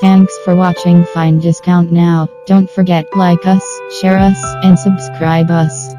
Thanks for watching. Find discount now. Don't forget like us, share us, and subscribe us.